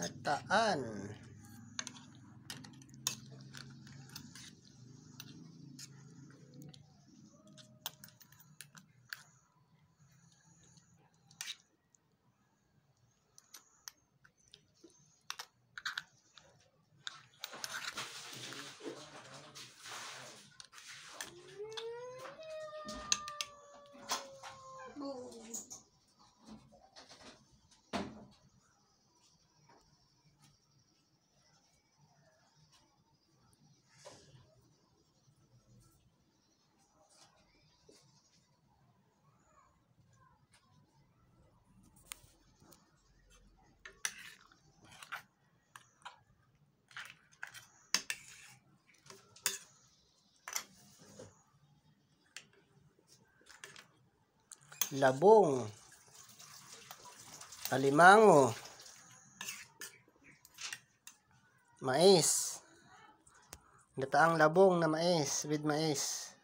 Ginataan. Labong. Alimango. Mais. Gataang labong na mais with mais.